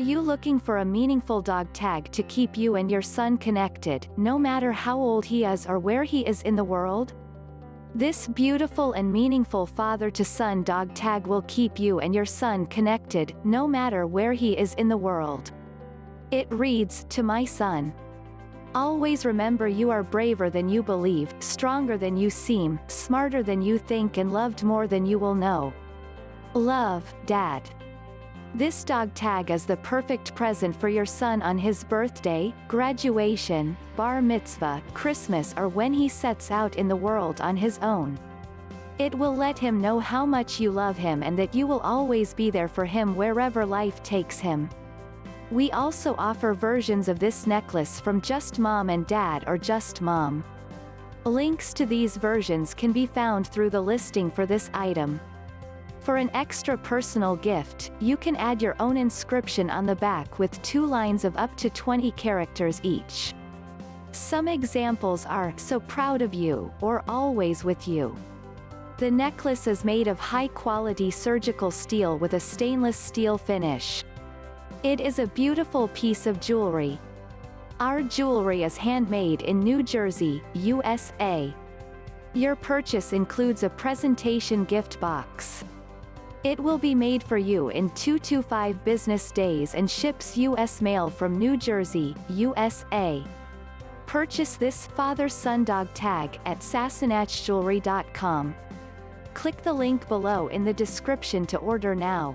you looking for a meaningful dog tag to keep you and your son connected, no matter how old he is or where he is in the world? This beautiful and meaningful father-to-son dog tag will keep you and your son connected, no matter where he is in the world. It reads, To my son. Always remember you are braver than you believe, stronger than you seem, smarter than you think and loved more than you will know. Love, Dad. This dog tag is the perfect present for your son on his birthday, graduation, bar mitzvah, Christmas or when he sets out in the world on his own. It will let him know how much you love him and that you will always be there for him wherever life takes him. We also offer versions of this necklace from Just Mom and Dad or Just Mom. Links to these versions can be found through the listing for this item. For an extra personal gift, you can add your own inscription on the back with two lines of up to 20 characters each. Some examples are So Proud of You or Always with You. The necklace is made of high-quality surgical steel with a stainless steel finish. It is a beautiful piece of jewelry. Our jewelry is handmade in New Jersey, USA. Your purchase includes a presentation gift box. It will be made for you in 2 to 5 business days and ships U.S. mail from New Jersey, USA. Purchase this father-son dog tag at sassenachjewelry.com. Click the link below in the description to order now.